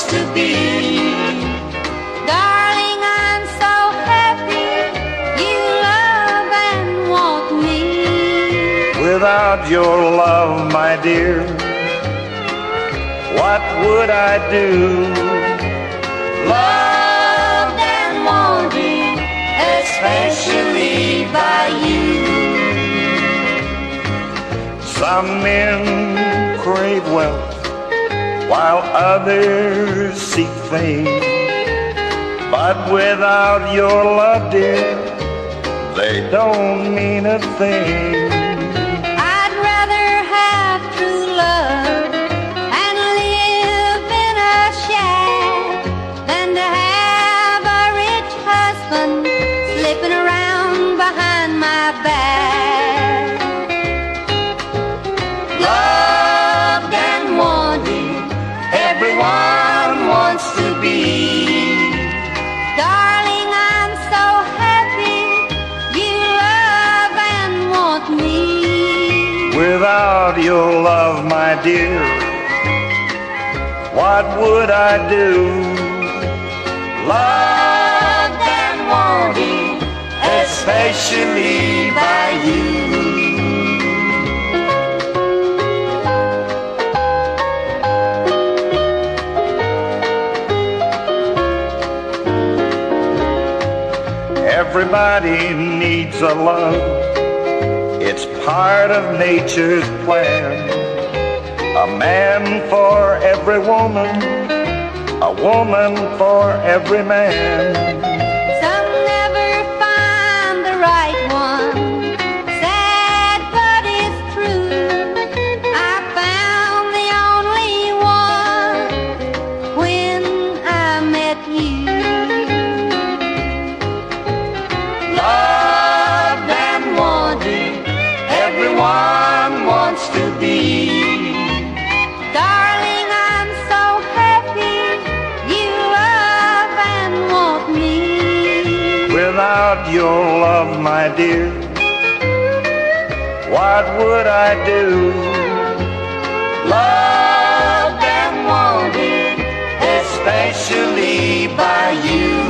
wants to be. Darling, I'm so happy you love and want me. Without your love, my dear, what would I do? Loved and wanted, especially by you. Some men crave wealth while others seek fame. But without your love, dear, they don't mean a thing. I'd rather have true love and live in a shack than to have a rich husband slipping around behind my back. Without your love, my dear, what would I do? Loved and wanted, especially by you. Everybody needs a love. It's part of nature's plan. A man for every woman, a woman for every man. Without your love, my dear, what would I do? Loved and wanted, especially by you.